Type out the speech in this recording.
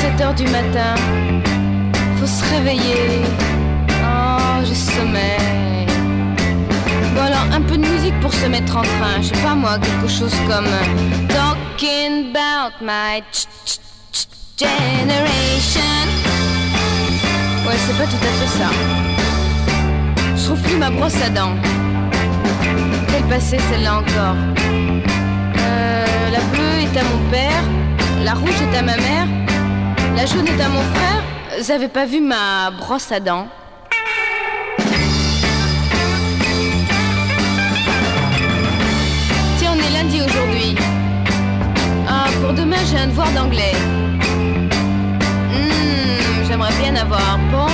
7 heures du matin. Faut se réveiller. Oh, j'ai sommeil. Bon alors, un peu de musique pour se mettre en train. Je sais pas moi, quelque chose comme euh, Talking about my generation. Ouais, c'est pas tout à fait ça. Je trouve plus ma brosse à dents. Quelle passée celle-là encore euh, La bleue est à mon père, la rouge est à ma mère, la jaune est à mon frère. Vous avez pas vu ma brosse à dents Tiens, on est lundi aujourd'hui. Ah, pour demain, j'ai un devoir d'anglais. Hmm, J'aimerais bien avoir bon